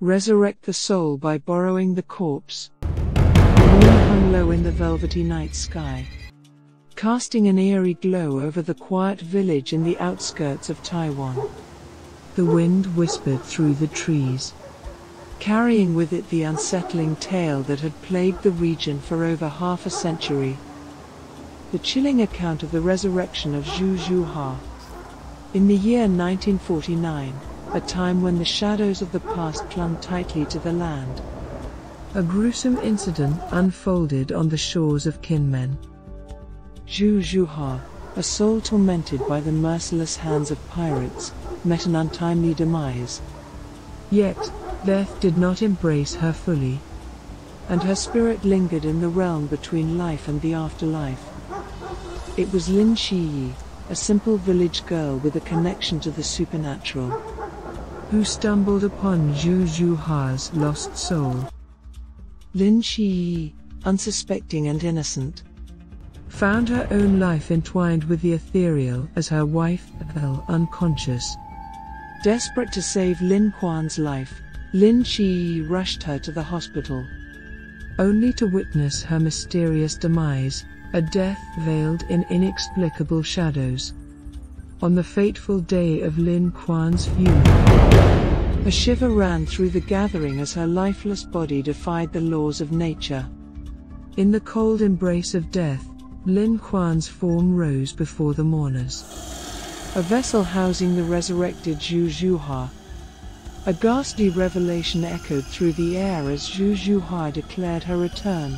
resurrect the soul by borrowing the corpse. The moon hung low in the velvety night sky, casting an eerie glow over the quiet village in the outskirts of Taiwan. The wind whispered through the trees, carrying with it the unsettling tale that had plagued the region for over half a century. The chilling account of the resurrection of Zhu Zhuha. In the year 1949, a time when the shadows of the past clung tightly to the land, a gruesome incident unfolded on the shores of Kinmen. Zhu Zhuha, a soul tormented by the merciless hands of pirates, met an untimely demise. Yet, death did not embrace her fully, and her spirit lingered in the realm between life and the afterlife. It was Lin Shiyi, a simple village girl with a connection to the supernatural, who stumbled upon Zhu Zhuha's lost soul. Lin Shiyi, unsuspecting and innocent, found her own life entwined with the ethereal as her wife fell unconscious. Desperate to save Lin Kuan's life, Lin Chi rushed her to the hospital, only to witness her mysterious demise, a death veiled in inexplicable shadows. On the fateful day of Lin Kuan's funeral, a shiver ran through the gathering as her lifeless body defied the laws of nature. In the cold embrace of death, Lin Kuan's form rose before the mourners a vessel housing the resurrected Zhu Zhuha. A ghastly revelation echoed through the air as Zhu Zhuha declared her return,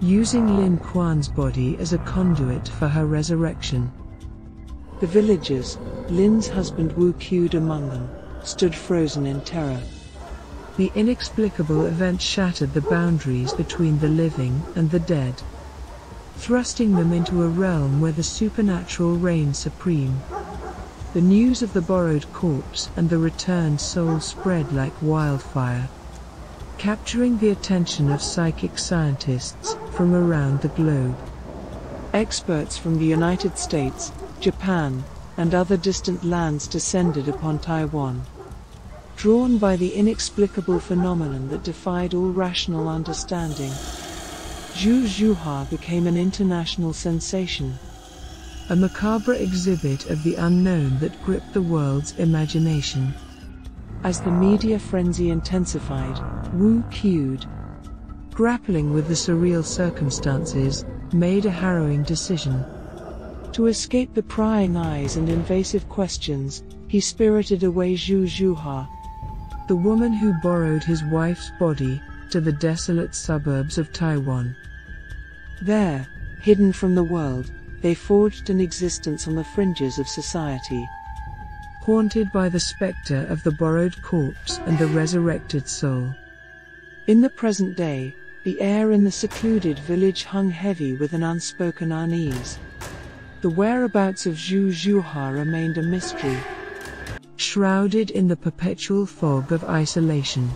using Lin Kuan's body as a conduit for her resurrection. The villagers, Lin's husband Wu Qiud among them, stood frozen in terror. The inexplicable event shattered the boundaries between the living and the dead, thrusting them into a realm where the supernatural reigned supreme. The news of the borrowed corpse and the returned soul spread like wildfire, capturing the attention of psychic scientists from around the globe. Experts from the United States, Japan, and other distant lands descended upon Taiwan, drawn by the inexplicable phenomenon that defied all rational understanding. Zhu Zhuha became an international sensation a macabre exhibit of the unknown that gripped the world's imagination. As the media frenzy intensified, Wu Qiud, grappling with the surreal circumstances, made a harrowing decision. To escape the prying eyes and invasive questions, he spirited away Zhu Zhuha, the woman who borrowed his wife's body, to the desolate suburbs of Taiwan. There, hidden from the world, they forged an existence on the fringes of society. Haunted by the specter of the borrowed corpse and the resurrected soul. In the present day, the air in the secluded village hung heavy with an unspoken unease. The whereabouts of Zhu Zhuha remained a mystery, shrouded in the perpetual fog of isolation.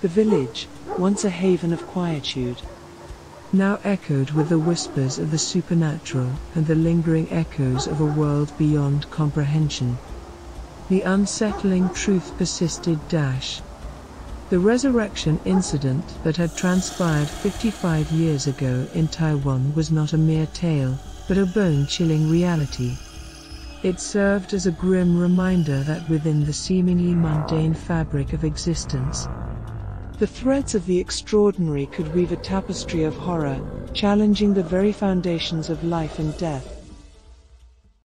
The village, once a haven of quietude, now echoed with the whispers of the supernatural and the lingering echoes of a world beyond comprehension. The unsettling truth persisted dash. The resurrection incident that had transpired 55 years ago in Taiwan was not a mere tale, but a bone-chilling reality. It served as a grim reminder that within the seemingly mundane fabric of existence, the threads of the extraordinary could weave a tapestry of horror, challenging the very foundations of life and death.